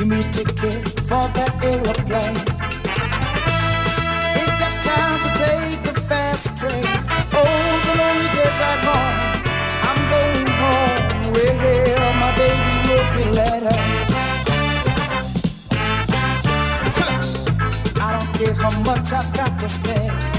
Give me ticket for that aeroplane. Ain't got time to take the fast train. Oh, the lonely days are gone. I'm going home where my baby wrote me letter. I don't care how much I've got to spend.